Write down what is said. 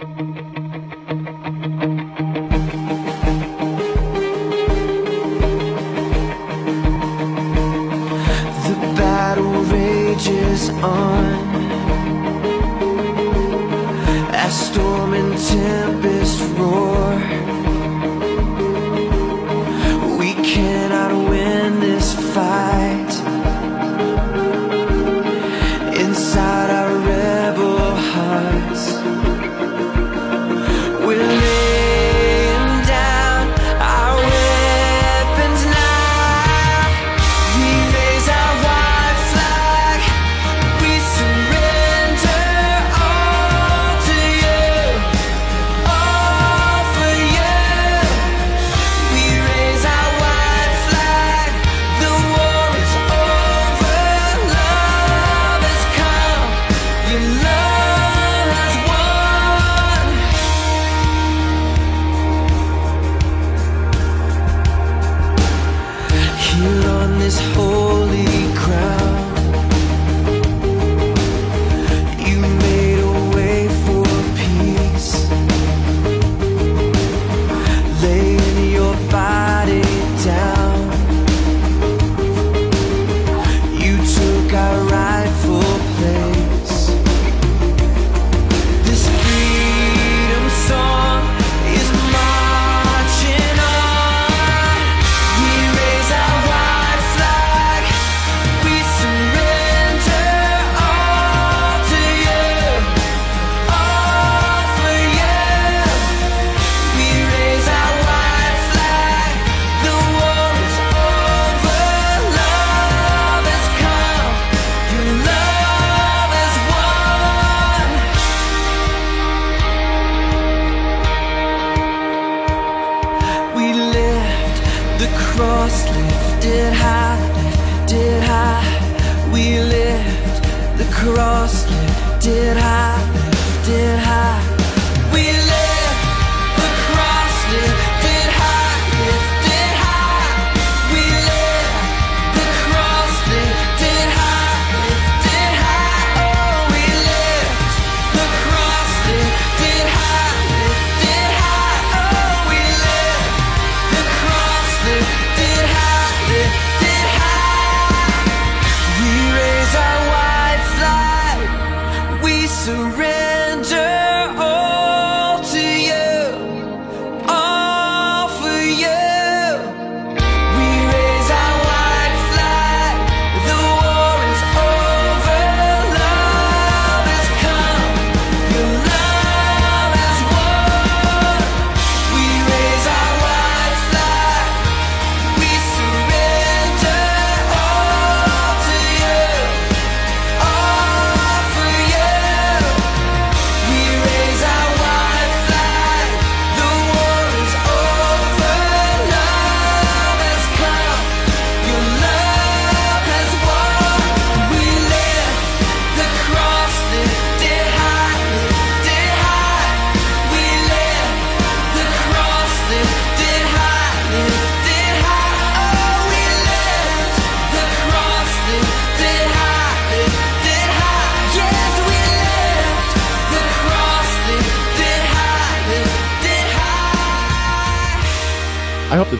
The battle rages on. As storm and tempest roar. We cannot win this fight. say cross lifted high, lifted high. We lift the cross lifted high, lifted high. I hope that